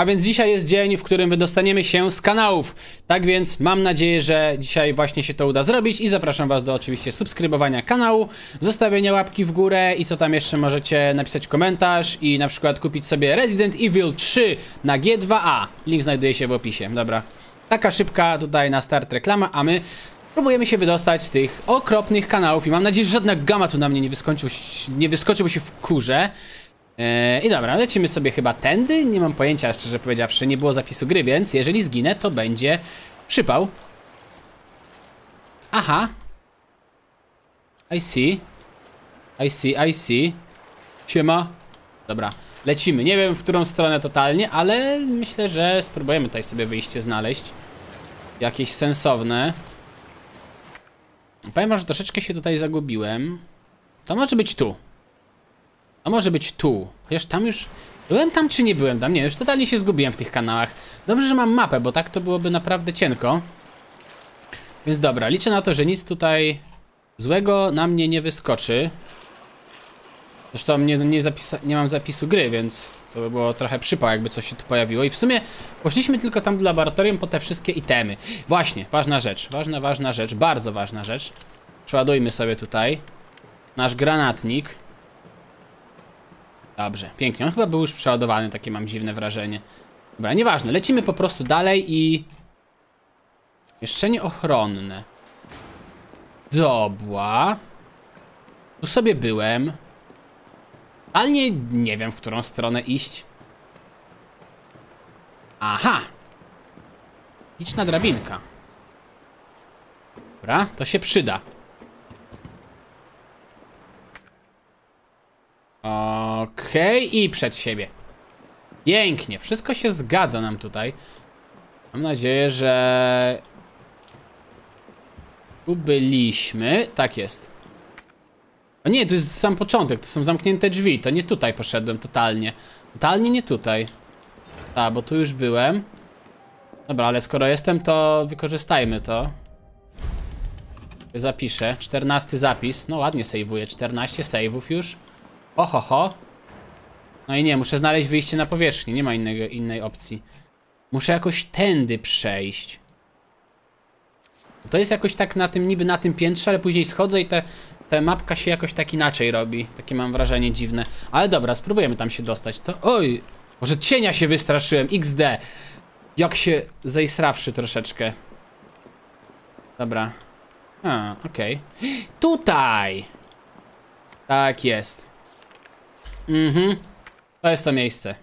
A więc dzisiaj jest dzień, w którym wydostaniemy się z kanałów. Tak więc mam nadzieję, że dzisiaj właśnie się to uda zrobić i zapraszam was do oczywiście subskrybowania kanału, zostawienia łapki w górę i co tam jeszcze możecie napisać komentarz i na przykład kupić sobie Resident Evil 3 na G2A. Link znajduje się w opisie. Dobra. Taka szybka tutaj na start reklama, a my próbujemy się wydostać z tych okropnych kanałów i mam nadzieję, że żadna gama tu na mnie nie wyskoczył, nie wyskoczy, bo się wkurzę. Eee, I dobra, lecimy sobie chyba tędy. Nie mam pojęcia, szczerze powiedziawszy, nie było zapisu gry, więc jeżeli zginę, to będzie przypał. Aha. I see. I see, I see. Siema. Dobra, lecimy. Nie wiem, w którą stronę totalnie, ale myślę, że spróbujemy tutaj sobie wyjście znaleźć. Jakieś sensowne. Powiem że troszeczkę się tutaj zagubiłem. To może być tu. A może być tu. Chociaż tam już... Byłem tam czy nie byłem tam? Nie, już totalnie się zgubiłem w tych kanałach. Dobrze, że mam mapę, bo tak to byłoby naprawdę cienko. Więc dobra, liczę na to, że nic tutaj złego na mnie nie wyskoczy. Zresztą nie, nie, nie mam zapisu gry, więc to by było trochę przypał, jakby coś się tu pojawiło. I w sumie poszliśmy tylko tam do laboratorium po te wszystkie itemy. Właśnie, ważna rzecz, ważna, ważna rzecz, bardzo ważna rzecz. Przeładujmy sobie tutaj nasz granatnik. Dobrze, pięknie. On chyba był już przeładowany, takie mam dziwne wrażenie. Dobra, nieważne, lecimy po prostu dalej i... Mieszczenie ochronne. Dobra. Tu sobie byłem. Ale nie, nie wiem, w którą stronę iść. Aha! Liczna drabinka. Dobra, to się przyda. Okej, okay, i przed siebie. Pięknie, wszystko się zgadza nam tutaj. Mam nadzieję, że... Tu byliśmy. Tak jest. O nie, to jest sam początek, to są zamknięte drzwi. To nie tutaj poszedłem totalnie. Totalnie nie tutaj. A, bo tu już byłem. Dobra, ale skoro jestem, to wykorzystajmy to. Zapiszę. 14 zapis. No ładnie sejwuję. 14 saveów już. Oho, ho. No i nie, muszę znaleźć wyjście na powierzchnię. Nie ma innego, innej opcji. Muszę jakoś tędy przejść. To jest jakoś tak na tym, niby na tym piętrze, ale później schodzę i te, te mapka się jakoś tak inaczej robi. Takie mam wrażenie dziwne. Ale dobra, spróbujemy tam się dostać. To, oj, może cienia się wystraszyłem. XD. Jak się zejsrawszy troszeczkę. Dobra. A, okej. Okay. Tutaj! Tak jest. Mhm. To jest to miejsce.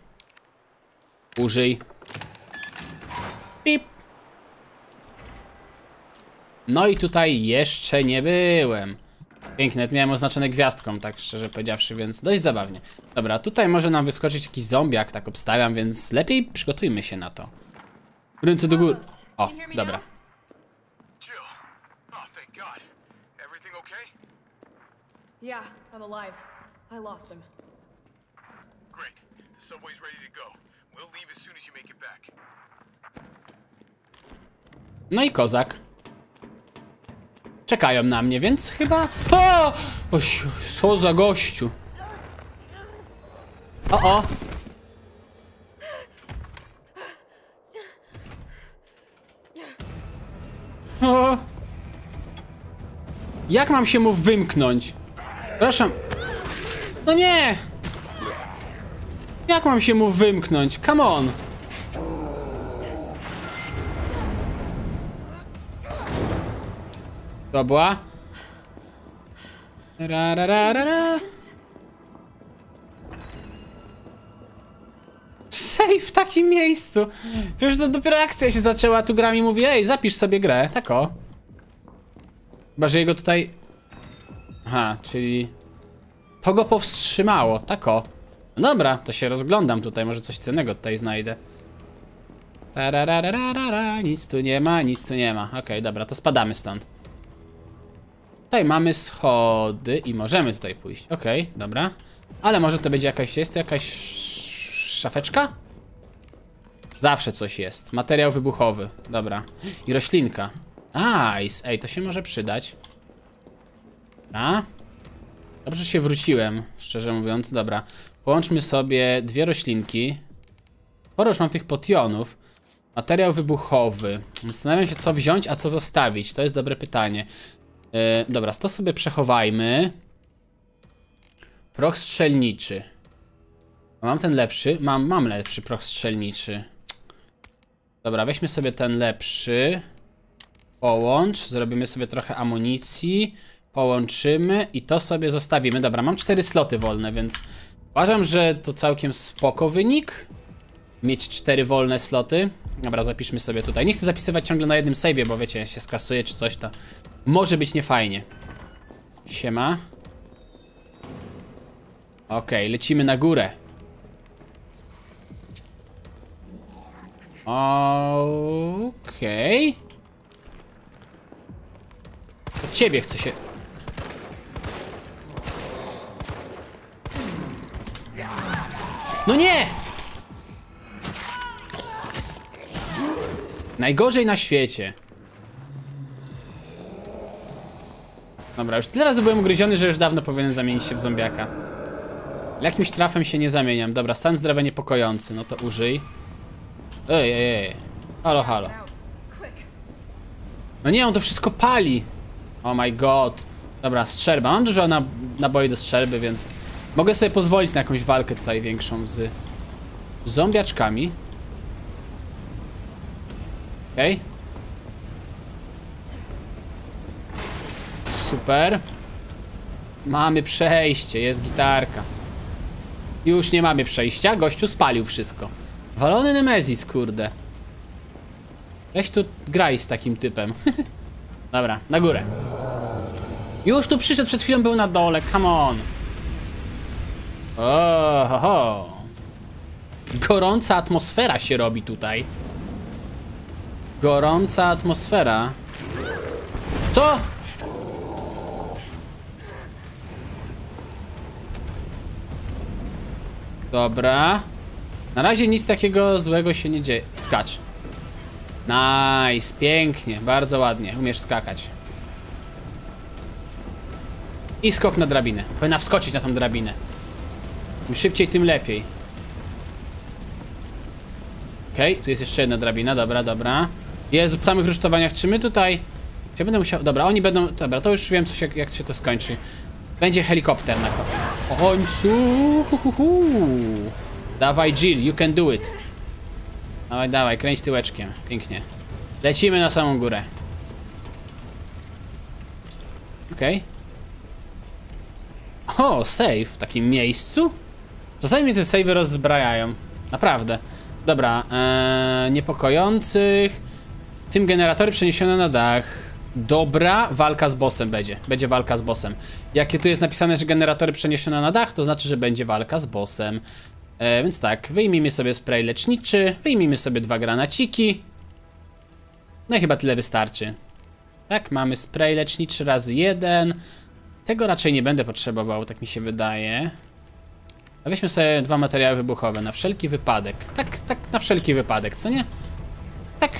Użyj. Pip. No i tutaj jeszcze nie byłem. Piękne, miałem oznaczone gwiazdką, tak szczerze powiedziawszy, więc dość zabawnie. Dobra, tutaj może nam wyskoczyć jakiś zombiak, tak obstawiam, więc lepiej przygotujmy się na to. Ręce do góry. O, dobra. Yeah, I'm alive. I lost him. Subway's ready to go. We'll leave as soon as you make it back. No i kozak. Czekają na mnie, więc chyba... O! Oś, co za gościu. O, o. O. Jak mam się mu wymknąć? Proszę. No nie! Jak mam się mu wymknąć? Come on! To była? Ra, ra, ra, ra, ra. W takim miejscu! Wiesz, to dopiero akcja się zaczęła, tu gra mi mówi, ej, zapisz sobie grę, tak o. Chyba, że jego tutaj... Aha, czyli... To go powstrzymało, tak o. No dobra, to się rozglądam tutaj, może coś cennego tutaj znajdę. Tararararara, nic tu nie ma, nic tu nie ma. Okej, okay, dobra, to spadamy stąd. Tutaj mamy schody i możemy tutaj pójść. Okej, okay, dobra. Ale może to będzie jakaś, jest to jakaś szafeczka? Zawsze coś jest. Materiał wybuchowy. Dobra. I roślinka. Nice. Ej, to się może przydać. Dobra. Dobrze się wróciłem, szczerze mówiąc. Dobra. Połączmy sobie dwie roślinki. Sporo już mam tych potionów. Materiał wybuchowy. Zastanawiam się, co wziąć, a co zostawić. To jest dobre pytanie. Yy, dobra, to sobie przechowajmy. Proch strzelniczy. Mam ten lepszy? Mam, mam lepszy proch strzelniczy. Dobra, weźmy sobie ten lepszy. Połącz, zrobimy sobie trochę amunicji. Połączymy i to sobie zostawimy. Dobra, mam cztery sloty wolne, więc uważam, że to całkiem spoko wynik. Mieć cztery wolne sloty. Dobra, zapiszmy sobie tutaj. Nie chcę zapisywać ciągle na jednym save'ie, bo wiecie, się skasuje czy coś, to może być niefajnie. Siema. Okej, lecimy na górę. Okej. Od ciebie chcę się... No nie! Najgorzej na świecie. Dobra, już tyle razy byłem ugryziony, że już dawno powinien zamienić się w zombiaka. Jakimś trafem się nie zamieniam. Dobra, stan zdrowia niepokojący. No to użyj. Ej, ej, ej. Halo, halo. No nie, on to wszystko pali. Oh my god. Dobra, strzelba. Mam dużo na, naboi do strzelby, więc mogę sobie pozwolić na jakąś walkę tutaj większą z zombiaczkami. Okej. Super. Mamy przejście, jest gitarka. Już nie mamy przejścia, gościu spalił wszystko. Walony Nemezis, kurde. Weź tu graj z takim typem. Dobra, na górę. Już tu przyszedł, przed chwilą był na dole, come on. O, ho, ho. Gorąca atmosfera się robi tutaj. Gorąca atmosfera. Co? Dobra. Na razie nic takiego złego się nie dzieje. Skacz. Nice, pięknie, bardzo ładnie. Umiesz skakać. I skok na drabinę. Powinna wskoczyć na tą drabinę. Im szybciej, tym lepiej. Okej, okay, tu jest jeszcze jedna drabina, dobra, dobra. Jest w samych rusztowaniach, czy my tutaj... Ja będę musiał... Dobra, oni będą... Dobra, to już wiem, co się, jak się to skończy. Będzie helikopter na końcu. Dawaj, Jill, you can do it. Dawaj, dawaj, kręć tyłeczkiem. Pięknie. Lecimy na samą górę. Okej. Okay. O, save w takim miejscu? Czasami mnie te savey rozbrajają. Naprawdę. Dobra, ee, niepokojących. Tym generatory przeniesione na dach. Dobra, walka z bossem będzie. Będzie walka z bossem. Jak tu jest napisane, że generatory przeniesione na dach, to znaczy, że będzie walka z bossem. E, więc tak, wyjmijmy sobie spray leczniczy, wyjmijmy sobie dwa granaciki. No i chyba tyle wystarczy. Tak, mamy spray leczniczy razy jeden. Tego raczej nie będę potrzebował, tak mi się wydaje. A weźmy sobie dwa materiały wybuchowe, na wszelki wypadek. Tak, tak, na wszelki wypadek, co nie? Tak,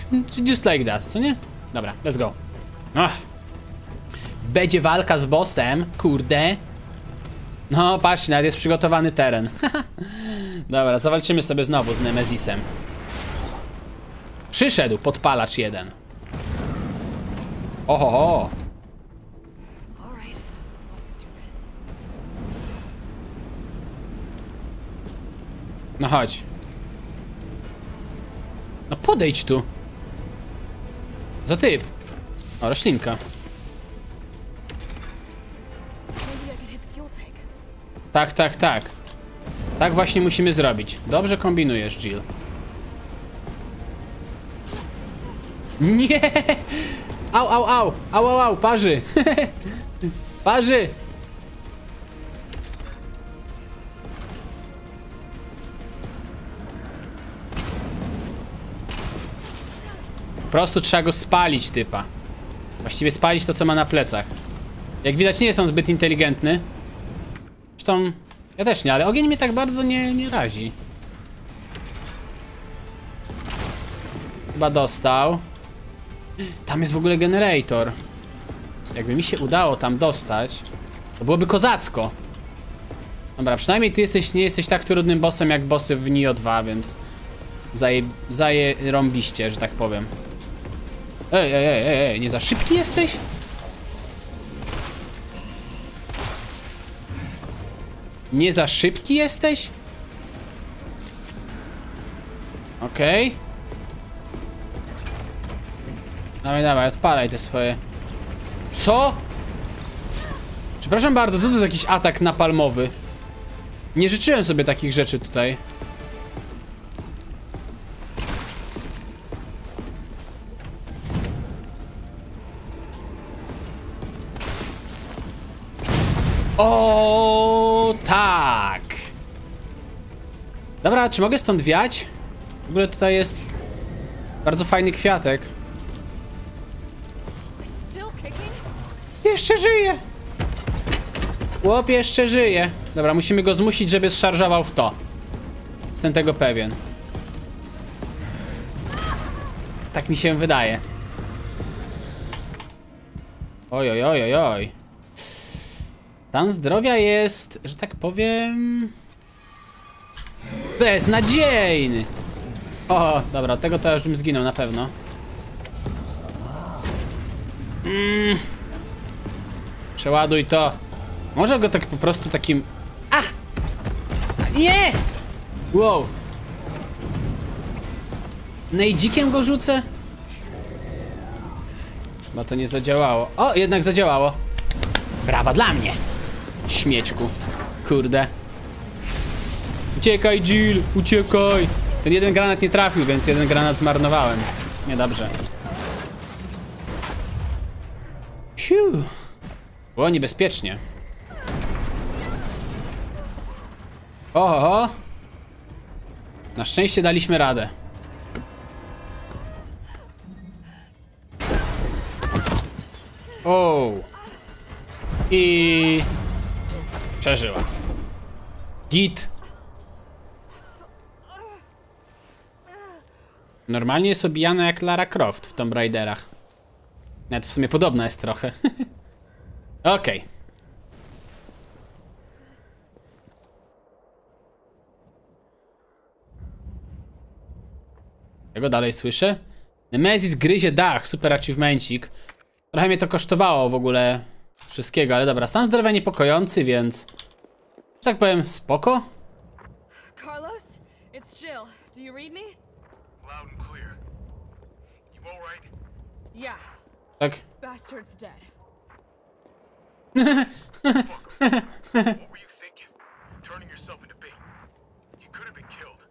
just like that, co nie? Dobra, let's go. Ach. Będzie walka z bossem, kurde. No, patrz, nawet jest przygotowany teren. Dobra, zawalczymy sobie znowu z Nemezisem. Przyszedł podpalacz jeden. Oho, No chodź. No podejdź tu. Za typ. O, roślinka. Tak, tak, tak. Tak właśnie musimy zrobić. Dobrze kombinujesz, Jill. Nie! Au, au, au! Au, au, au! Parzy! Parzy! Prostu trzeba go spalić, typa. Właściwie spalić to, co ma na plecach. Jak widać, nie jest on zbyt inteligentny. Zresztą ja też nie, ale ogień mnie tak bardzo nie, nie razi. Chyba dostał. Tam jest w ogóle generator. Jakby mi się udało tam dostać, to byłoby kozacko. Dobra, przynajmniej ty jesteś, nie jesteś tak trudnym bossem jak bossy w Nioh 2, więc Zaje, zaje rąbiście, że tak powiem. Ej, ej, ej, ej, nie za szybki jesteś? Nie za szybki jesteś? Okej. Dawaj, dawaj, odpalaj te swoje. Co? Przepraszam bardzo, co to jest jakiś atak napalmowy? Nie życzyłem sobie takich rzeczy tutaj. O tak. Dobra, czy mogę stąd wiać? W ogóle tutaj jest bardzo fajny kwiatek. Jeszcze żyje! Chłop jeszcze żyje. Dobra, musimy go zmusić, żeby zszarżował w to. Jestem tego pewien. Tak mi się wydaje. Oj, oj, oj, oj, oj. Stan zdrowia jest, że tak powiem... Beznadziejny! O, dobra, tego to już bym zginął na pewno. Mm. Przeładuj to. Może go tak po prostu takim... A! Nie! Wow. Nejdzikiem go rzucę? Chyba to nie zadziałało. O, jednak zadziałało. Brawa dla mnie. Śmieczku. Kurde. Uciekaj, Jill, uciekaj. Ten jeden granat nie trafił, więc jeden granat zmarnowałem. Niedobrze. Siu. Było niebezpiecznie. Oho. Na szczęście daliśmy radę. O. I przeżyła. Git. Normalnie jest obijana jak Lara Croft w Tomb Raiderach. Nawet w sumie podobna jest trochę. Okej. Czego dalej słyszę? Nemesis gryzie dach, super achievemencik. Trochę mnie to kosztowało w ogóle wszystkiego, ale dobra, stan zdrowia niepokojący, więc... Że tak powiem, spoko. Carlos? It's Jill. Do you read me? Loud and clear. You all right? Yeah. Tak. Bastard's dead. What were you thinking? Turning yourself into bait. You could have been killed.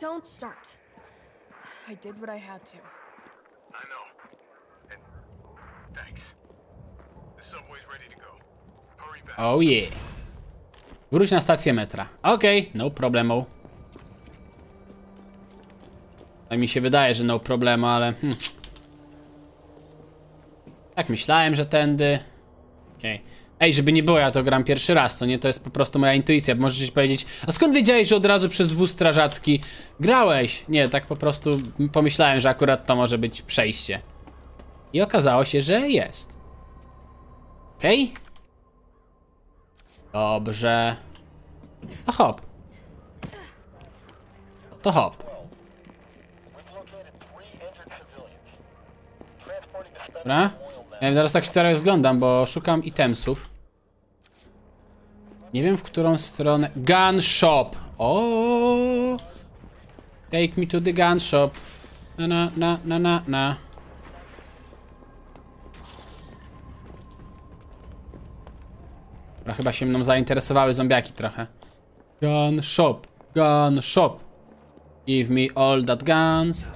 Don't start. I did what I had to. I know. And thanks. The subway's ready to go. Hurry back. Oh yeah. Wróć na stację metra. Okej, no problemo. A mi się wydaje, że no problemo, ale... Hmm. Tak myślałem, że tędy. Okej. Ej, żeby nie było, ja to gram pierwszy raz, to nie? To jest po prostu moja intuicja. Możecie powiedzieć, a skąd wiedziałeś, że od razu przez wóz strażacki grałeś? Nie, tak po prostu pomyślałem, że akurat to może być przejście. I okazało się, że jest. Okej. Dobrze. To hop. To hop. Dobra. Ja teraz tak się teraz rozglądam, bo szukam itemsów. Nie wiem w którą stronę. Gun shop. O. Take me to the gun shop. Na na na na na na. Dobra, chyba się mną zainteresowały zombiaki trochę. Gun shop, gun shop. Give me all that guns.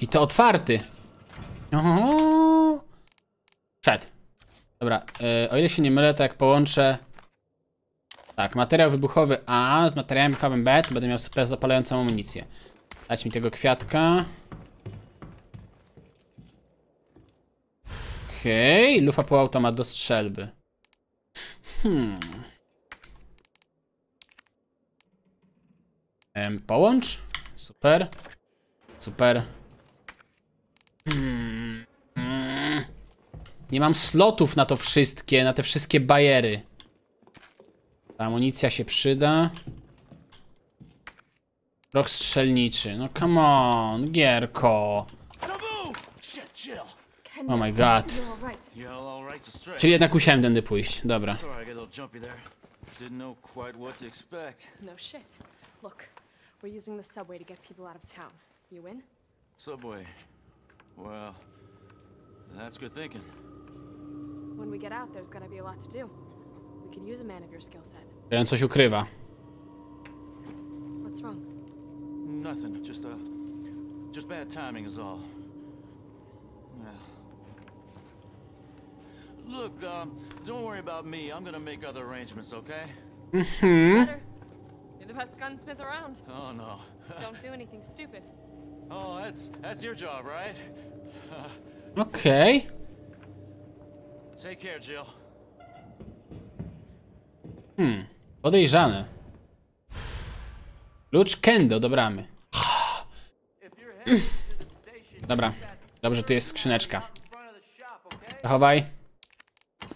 I to otwarty. Oho. Szedł. Dobra, yy, o ile się nie mylę, to jak połączę... Tak, materiał wybuchowy A z materiałem wybuchowym B, to będę miał super zapalającą amunicję. Dać mi tego kwiatka. Okej, okay. lufa półautomat do strzelby. Hmm. Połącz. Super. Super. Hmm. Mm. Nie mam slotów na to wszystkie, na te wszystkie bajery. Amunicja się przyda. Roch strzelniczy. No come on, gierko. Shit, Oh my god. You're all right. You're all, all right to stretch. Czyli jednak musiałem tędy pójść. Dobra. Sorry, I got a little jumpy there. Didn't know quite what to expect. No shit. Look, we're using the subway to get people out of town. You in? Subway. Well, that's good thinking. When we get out, there's gonna be a lot to do. We could use a man of your skill set. On coś ukrywa. What's wrong? Nothing. Just uh, just bad timing is all. Look, um, don't worry about me. I'm gonna make other arrangements, okay? Better. You're the best gunsmith around. Oh no. Don't do anything stupid. oh, that's that's your job, right? Okej. Take care, Jill. Podejrzane. Klucz Kendo do bramy. Dobra. Dobrze, tu jest skrzyneczka. Przechowaj.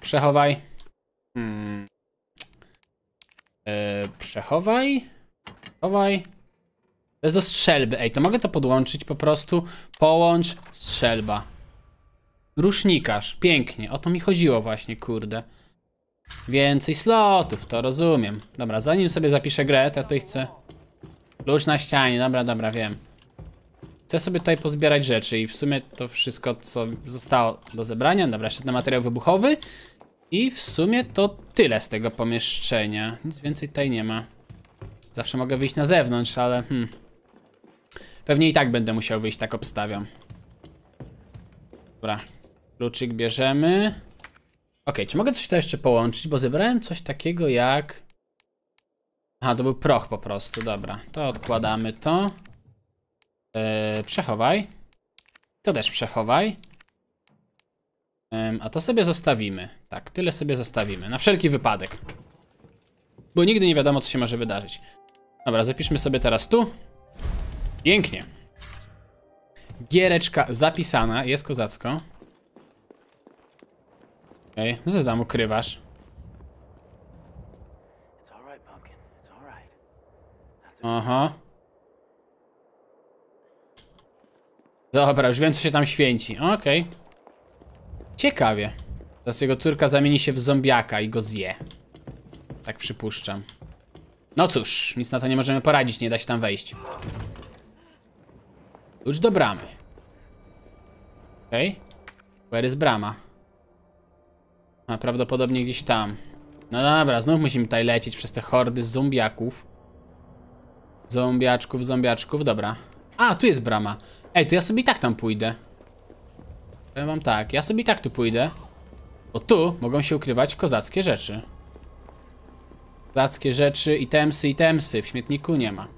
Przechowaj. Hmm. E, przechowaj. Chowaj. To jest do strzelby. Ej, to mogę to podłączyć po prostu. Połącz strzelba. Rusznikarz. Pięknie. O to mi chodziło właśnie, kurde. Więcej slotów, to rozumiem. Dobra, zanim sobie zapiszę grę, to ja tutaj chcę... Klucz na ścianie, dobra, dobra, wiem. Chcę sobie tutaj pozbierać rzeczy i w sumie to wszystko, co zostało do zebrania. Dobra, jeszcze ten materiał wybuchowy. I w sumie to tyle z tego pomieszczenia. Nic więcej tutaj nie ma. Zawsze mogę wyjść na zewnątrz, ale hmm. Pewnie i tak będę musiał wyjść, tak obstawiam. Dobra, kluczyk bierzemy. Okej, czy mogę coś to jeszcze połączyć, bo zebrałem coś takiego jak... Aha, to był proch po prostu, dobra. To odkładamy to. Eee, przechowaj. To też przechowaj. A to sobie zostawimy. Tak, tyle sobie zostawimy. Na wszelki wypadek. Bo nigdy nie wiadomo, co się może wydarzyć. Dobra, zapiszmy sobie teraz tu. Pięknie. Giereczka zapisana, jest kozacko. Okej, okay. co tam ukrywasz? Aha. Dobra, już wiem co się tam święci. Okej. Ciekawie. Teraz jego córka zamieni się w zombiaka i go zje. Tak przypuszczam. No cóż, nic na to nie możemy poradzić, nie da się tam wejść. Klucz do bramy. Okej. Okay. Where is brama? A prawdopodobnie gdzieś tam. No dobra, znów musimy tutaj lecieć przez te hordy zombiaków. Zombiaczków, zombiaczków, dobra. A, tu jest brama. Ej, to ja sobie i tak tam pójdę. Powiem wam tak, ja sobie i tak tu pójdę. Bo tu mogą się ukrywać kozackie rzeczy. Kozackie rzeczy, itemsy, itemsy. W śmietniku nie ma.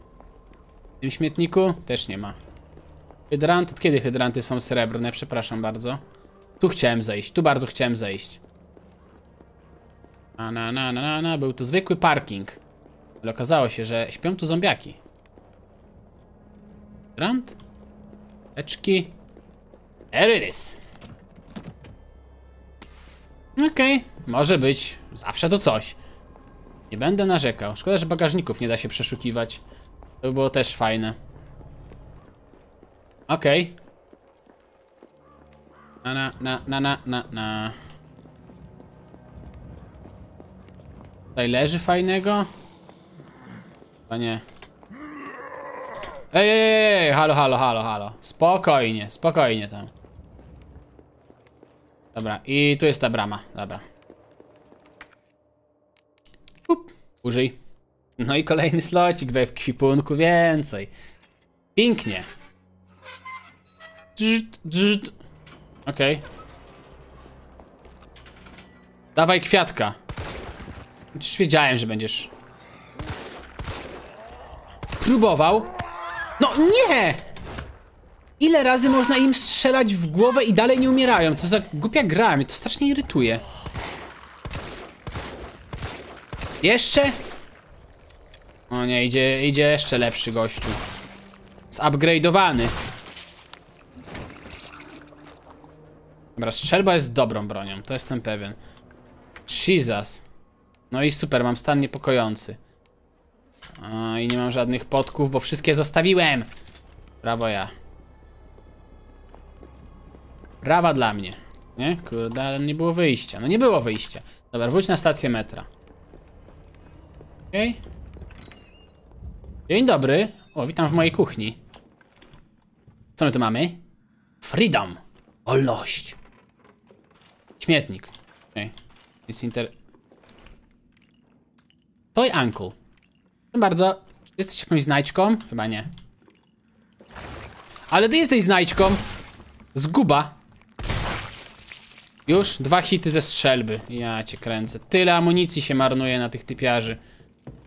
W tym śmietniku też nie ma. Hydrant? Od kiedy hydranty są srebrne? Przepraszam bardzo. Tu chciałem zejść, tu bardzo chciałem zejść. Na, na, na, na, na, na. Był to zwykły parking. Ale okazało się, że śpią tu zombiaki. Hydrant? Eczki. There it is. Okej, okay. może być. Zawsze to coś. Nie będę narzekał. Szkoda, że bagażników nie da się przeszukiwać. To by było też fajne. Okej. Okay. Na, na, na, na, na, na. Tutaj leży fajnego? To nie. Ej, ej, ej, halo, halo, halo, halo. Spokojnie, spokojnie tam. Dobra, i tu jest ta brama, dobra. Up, użyj. No i kolejny slocik we kwipunku więcej. Pięknie. Okej. Okay. Dawaj kwiatka. Przecież wiedziałem, że będziesz... Próbował. No nie! Ile razy można im strzelać w głowę i dalej nie umierają? To za głupia gra, mnie to strasznie irytuje. Jeszcze? O nie, idzie, idzie jeszcze lepszy gościu. Zupgrade'owany. Dobra, strzelba jest dobrą bronią, to jestem pewien. Jesus. No i super, mam stan niepokojący. A, I nie mam żadnych podków, bo wszystkie zostawiłem. Brawo ja. Brawa dla mnie. Nie? Kurde, ale nie było wyjścia. No nie było wyjścia. Dobra, wróć na stację metra. Okej. Dzień dobry. O, witam w mojej kuchni. Co my tu mamy? Freedom. Wolność. Śmietnik. Okej. Jest inter... Toy Uncle. Proszę bardzo. Czy jesteś jakąś znajdźką? Chyba nie. Ale ty jesteś znajdźką. Zguba. Już? Dwa hity ze strzelby. Ja cię kręcę. Tyle amunicji się marnuje na tych typiarzy.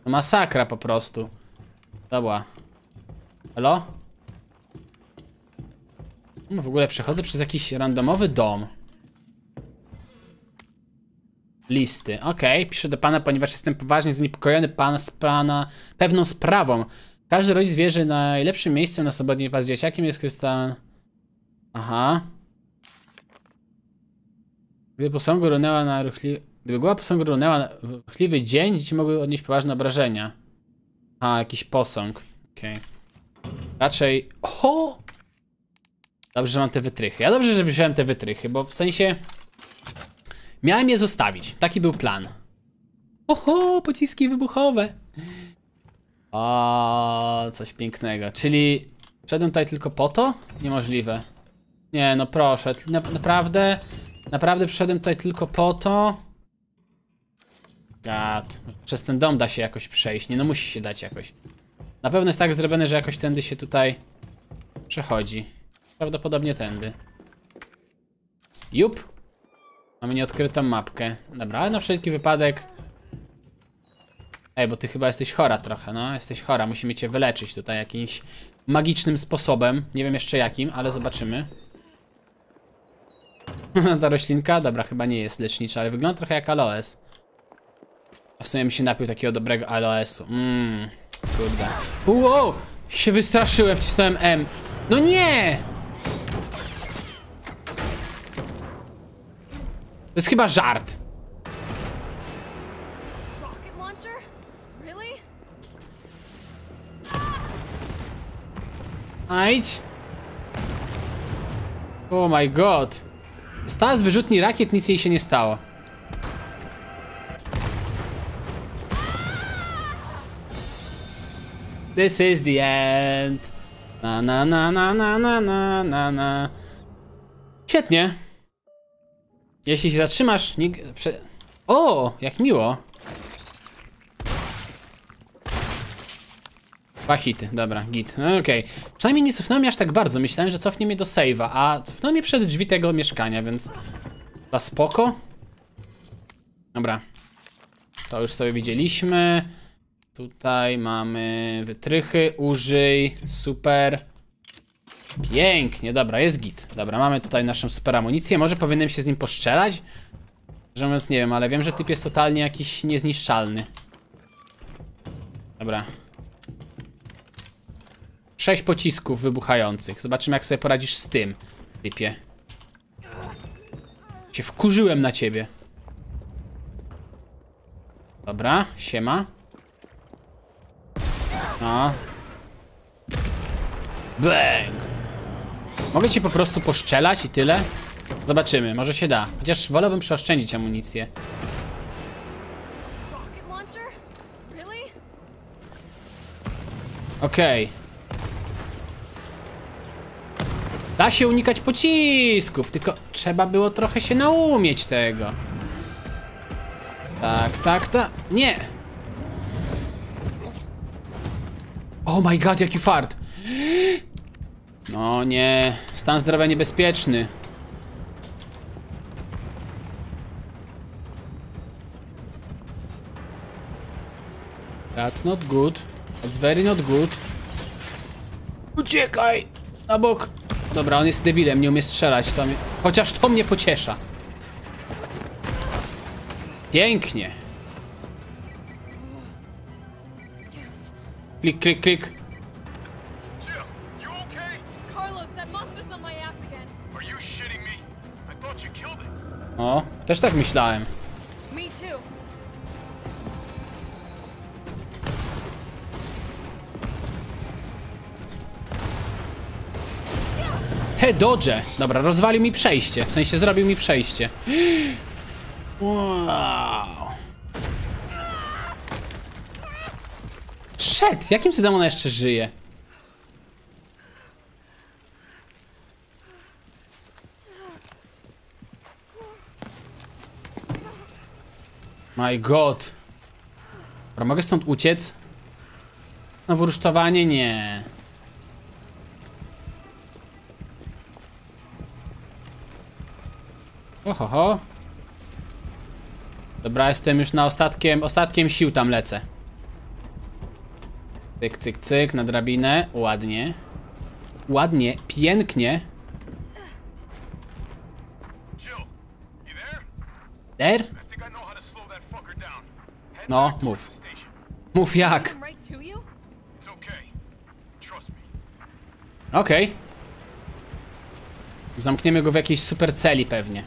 To masakra po prostu. Dobra. Halo? No, w ogóle przechodzę przez jakiś randomowy dom. Listy. Okej, piszę do pana, ponieważ jestem poważnie zaniepokojony pana z pana pewną sprawą. Każdy rodzic wie, że najlepszym miejscem na sobotni pas dzieciakiem jest krystal... Aha. Gdyby posągu runęła na ruchliwy... Gdyby była posągu runęła na ruchliwy dzień, dzieci mogły odnieść poważne obrażenia. A, jakiś posąg. Okej. Raczej... O! Dobrze, że mam te wytrychy. Ja dobrze, że wziąłem te wytrychy, bo w sensie... Miałem je zostawić. Taki był plan. Oho, pociski wybuchowe. O, coś pięknego. Czyli wszedłem tutaj tylko po to? Niemożliwe. Nie, no proszę. Na, naprawdę, naprawdę przyszedłem tutaj tylko po to. Gad. Przez ten dom da się jakoś przejść. Nie, no musi się dać jakoś. Na pewno jest tak zrobione, że jakoś tędy się tutaj przechodzi. Prawdopodobnie tędy. Jup. Mamy nieodkrytą mapkę. Dobra, ale na wszelki wypadek... Ej, bo ty chyba jesteś chora trochę, no. Jesteś chora, musimy cię wyleczyć tutaj jakimś magicznym sposobem. Nie wiem jeszcze jakim, ale zobaczymy. Ta roślinka? Dobra, chyba nie jest lecznicza, ale wygląda trochę jak aloes. A w sumie mi się napił takiego dobrego aloesu. Mmm, kurde. Wow! Się wystraszyłem, wcisnąłem M. No nie! To jest chyba żart. Ajdź. Oh my god. Stała z wyrzutni rakiet, nic jej się nie stało. This is the end. Na na na na na na na na na. Świetnie. Jeśli się zatrzymasz, nig... Prze... O, jak miło. Dwa hity, dobra, git. No, Okej. Przynajmniej nie cofnąłem mnie aż tak bardzo. Myślałem, że cofnie mnie do save'a, a cofnął mnie przed drzwi tego mieszkania, więc... Chyba spoko. Dobra. To już sobie widzieliśmy. Tutaj mamy wytrychy, użyj, super. Pięknie, dobra, jest git. Dobra, mamy tutaj naszą super amunicję. Może powinienem się z nim poszczelać? Że mówiąc, nie wiem, ale wiem, że typ jest totalnie jakiś niezniszczalny. Dobra. Sześć pocisków wybuchających. Zobaczymy, jak sobie poradzisz z tym, typie. Cię wkurzyłem na ciebie. Dobra, siema. No. Bang! Mogę cię po prostu poszczelać i tyle? Zobaczymy, może się da. Chociaż wolałbym przeoszczędzić amunicję. Rocket launcher? Da się unikać pocisków, tylko trzeba było trochę się naumieć tego. Tak, tak, tak. Nie! Oh my god, jaki fart! No nie, stan zdrowia niebezpieczny. That's not good. That's very not good. Uciekaj! Na bok. Dobra, on jest debilem, nie umie strzelać. To mnie... Chociaż to mnie pociesza. Pięknie. Klik, klik, klik. Jill, you okay? Carlos, Te dodże. Dobra, rozwalił mi przejście. W sensie zrobił mi przejście. Wow. Shit, jakim cudem ona jeszcze żyje? My god. Dobra, mogę stąd uciec? Znowu rusztowanie? Nie. Ohoho. Dobra, jestem już na ostatkiem, ostatkiem sił tam lecę. Cyk, cyk, cyk, na drabinę. Ładnie. Ładnie, pięknie. There? No, mów. Mów jak. It's okay. Okej. Zamkniemy go w jakiejś super celi pewnie.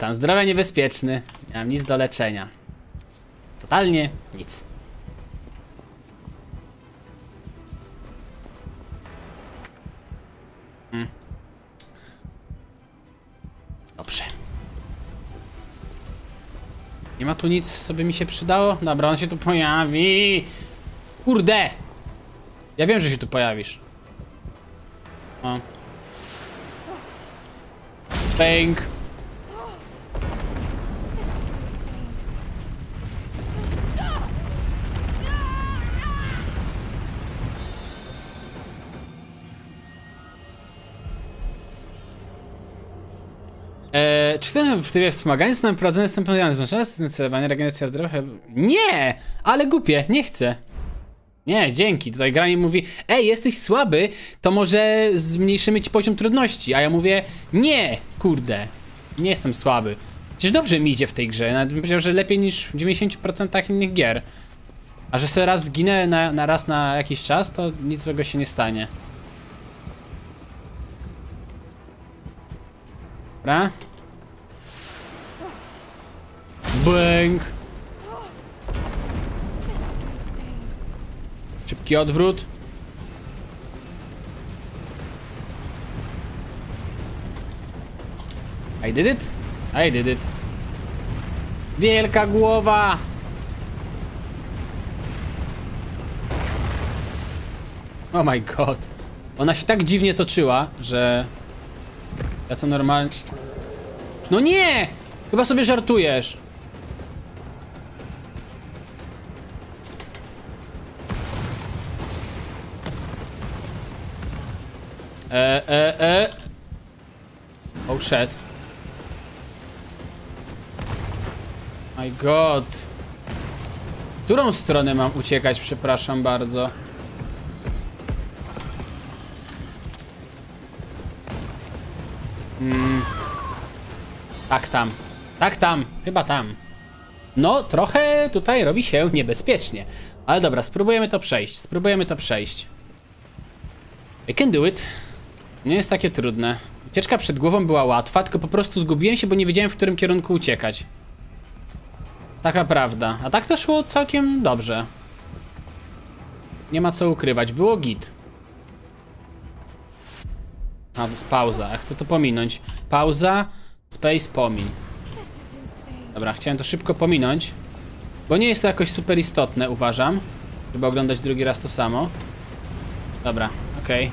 Stan zdrowia niebezpieczny. Nie mam nic do leczenia. Totalnie nic. Mm. Dobrze. Nie ma tu nic, co by mi się przydało? Dobra, on się tu pojawi. Kurde! Ja wiem, że się tu pojawisz. O. Bang. Czy ten w trybie wspomagania są prowadzone stępowanie zmęczone, celowanie, regeneracja zdrowia? Nie! Ale głupie, nie chcę. Nie, dzięki. Tutaj granie mówi, ej, jesteś słaby, to może zmniejszymy ci poziom trudności. A ja mówię, nie, kurde, nie jestem słaby. Przecież dobrze mi idzie w tej grze. Nawet bym powiedział, że lepiej niż w 90% innych gier. A że sobie raz zginę na, na raz na jakiś czas, to nic złego się nie stanie. Dobra. Bang. Szybki odwrót. I did it? I did it. Wielka głowa! Oh my god. Ona się tak dziwnie toczyła, że... Ja to normalnie... No nie! Chyba sobie żartujesz. E, e, e. Oh shit. My god. Którą stronę mam uciekać, przepraszam bardzo. Mm. Tak tam. Tak tam. Chyba tam. No, trochę tutaj robi się niebezpiecznie. Ale dobra, spróbujemy to przejść. Spróbujemy to przejść. I can do it. Nie jest takie trudne. Ucieczka przed głową była łatwa, tylko po prostu zgubiłem się, bo nie wiedziałem w którym kierunku uciekać. Taka prawda. A tak to szło całkiem dobrze. Nie ma co ukrywać, było git. A, to jest pauza. Ja chcę to pominąć. Pauza, space, pomiń. Dobra, chciałem to szybko pominąć. Bo nie jest to jakoś super istotne, uważam. Żeby oglądać drugi raz to samo. Dobra, okej.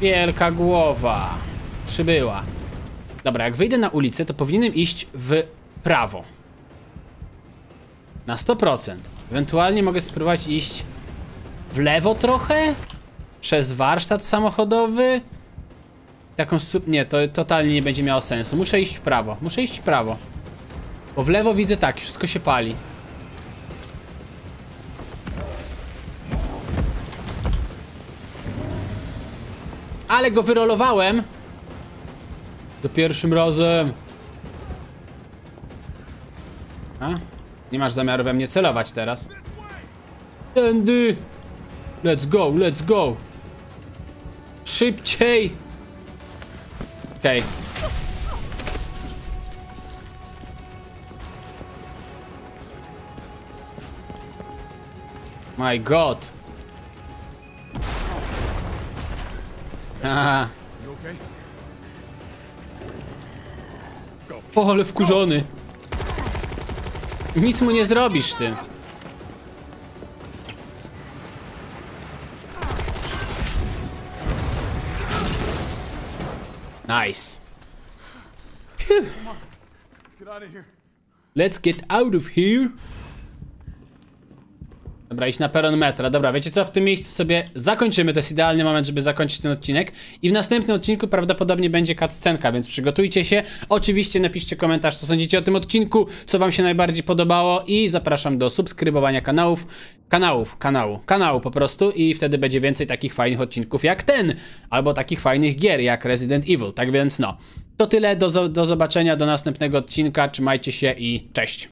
Wielka głowa. Przybyła. Dobra, jak wyjdę na ulicę, to powinienem iść w prawo. Na 100%. Ewentualnie mogę spróbować iść w lewo trochę? Przez warsztat samochodowy? Taką. Nie, to totalnie nie będzie miało sensu. Muszę iść w prawo. Muszę iść w prawo. Bo w lewo widzę tak, wszystko się pali. Ale go wyrolowałem. Do pierwszym razem. A? Nie masz zamiaru we mnie celować teraz. Tędy. Let's go, let's go. Szybciej. Okej. Okay. My god. O, ale wkurzony. Nic mu nie zrobisz, ty. Nice. Here. Let's get out of here. Dobra, iść na peron metra. Dobra, wiecie co? W tym miejscu sobie zakończymy. To jest idealny moment, żeby zakończyć ten odcinek. I w następnym odcinku prawdopodobnie będzie cutscenka, więc przygotujcie się. Oczywiście napiszcie komentarz, co sądzicie o tym odcinku, co wam się najbardziej podobało i zapraszam do subskrybowania kanałów. Kanałów, kanału, kanału po prostu i wtedy będzie więcej takich fajnych odcinków jak ten, albo takich fajnych gier jak Resident Evil. Tak więc no, to tyle, do, do zobaczenia, do następnego odcinka, trzymajcie się i cześć.